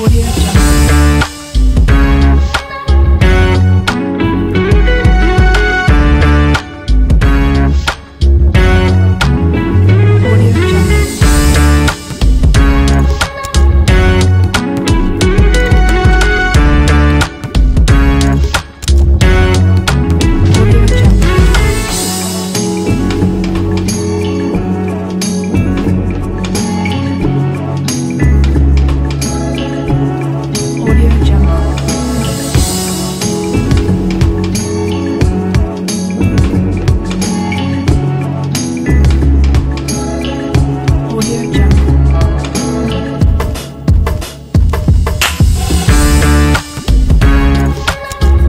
furia